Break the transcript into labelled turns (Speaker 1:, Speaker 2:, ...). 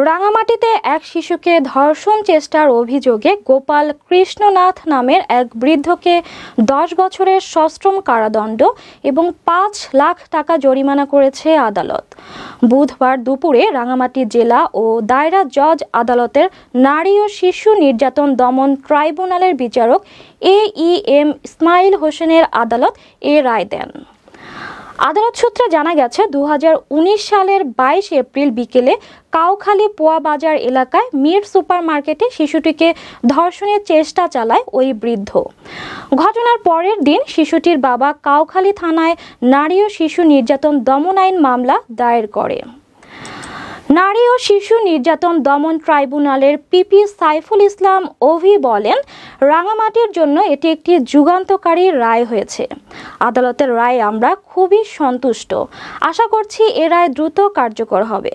Speaker 1: রাঙামাটিতে এক শিশুকে ধর্ষণ চেষ্টার অভিযোগে গোপাল কৃষ্ণনাথ নামের এক বৃদ্ধকে দশ বছরের সশ্রম কারাদণ্ড এবং পাঁচ লাখ টাকা জরিমানা করেছে আদালত। বুধবার দুপুরে রাঙামাটি জেলা ও দায়রা জজ আদালতের নারী ও শিশু নির্যাতন দমন ট্রাইব্যুনালের বিচারক এ ই এম ইসমাইল হোসেনের আদালত এ রায় দেন। আদালত সূত্রে জানা গেছে দু হাজার উনিশ সালের বাইশ এপ্রিল বিকেলে কাউখালী পোয়া বাজার এলাকায় মির সুপার মার্কেটে শিশুটিকে ধর্ষণের চেষ্টা চালায় ওই বৃদ্ধ। ঘটনার পরের দিন শিশুটির বাবা কাউখালী থানায় নারী ও শিশু নির্যাতন দমন আইন মামলা দায়ের করে। নারী ও শিশু নির্যাতন দমন ট্রাইব্যুনালের পিপি সাইফুল ইসলাম ওভি বলেন রাঙামাটির জন্য এটি একটি যুগান্তকারী রায় হয়েছে। আদালতের রায় আমরা খুবই সন্তুষ্ট। আশা করছি এ রায় দ্রুত কার্যকর হবে।